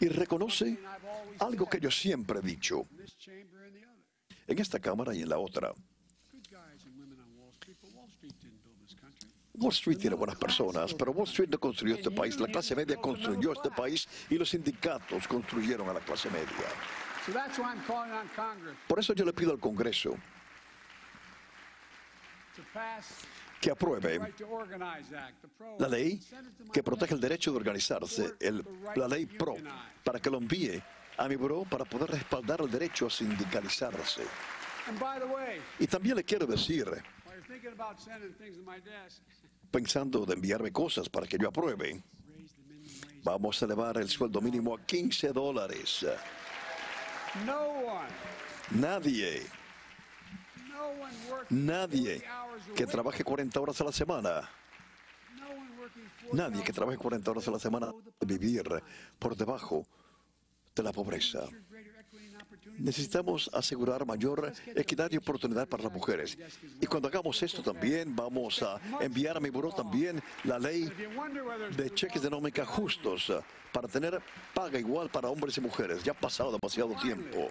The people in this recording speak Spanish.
y reconoce algo que yo siempre he dicho in this chamber and the other. en esta Cámara y en la otra. Wall Street, tiene buenas personas, pero Wall Street no construyó este país. La clase media construyó este país y los sindicatos construyeron a la clase media. So that's why I'm calling on Congress Por eso yo le pido al Congreso que apruebe la ley que protege el derecho de organizarse, el- la ley PRO, para que lo envíe a mi buró para poder respaldar el derecho a sindicalizarse. Y también le quiero decir, pensando de enviarme cosas para que yo apruebe, vamos a elevar el sueldo mínimo a 15 dólares. Nadie, nadie 40 hours a que trabaje 40 horas a la semana, no one working 40 nadie que trabaje 40 horas a la semana vivir por debajo de la pobreza. Necesitamos asegurar mayor equidad y oportunidad para las mujeres. Y cuando hagamos esto también vamos a enviar a mi buró también la ley de cheques de nómica justos para tener paga igual para hombres y mujeres. Ya ha pasado demasiado tiempo.